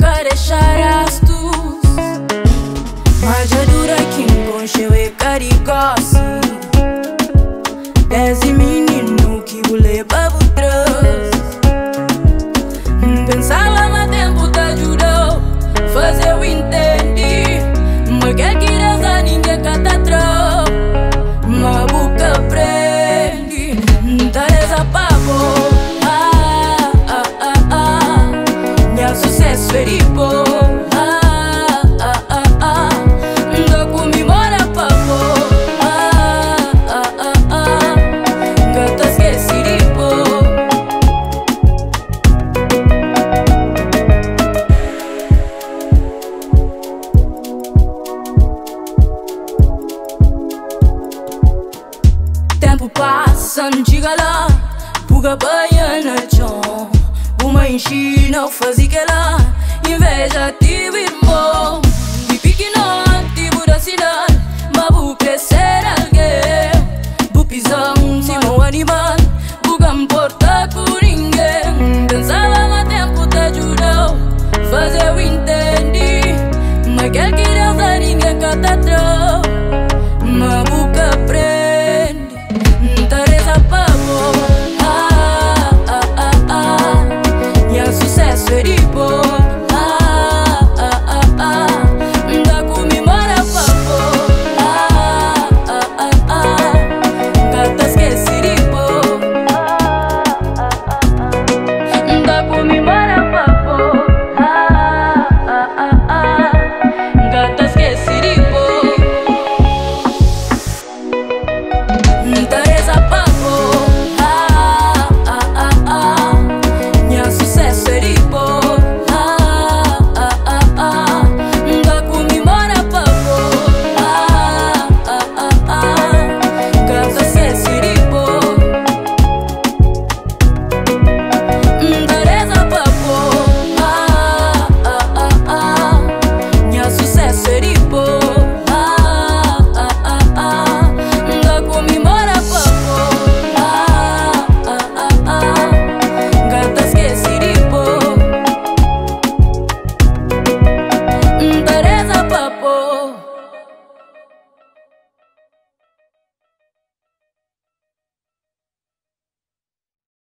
perfil, pouca deixar rastros. Mas a dura que enconcheu é caricoce. Desse menino que pasă-n gigala Pugă băiană cion Bumă inșină făzichela Inveja tibir bom Tipichina tibura crescer alguém, bucle pisar um simão animal Bugam porta cu ninguém Pensava la tempo te jurau Fazer o entendi Mas quer que eu ninguém catatrou Mă People.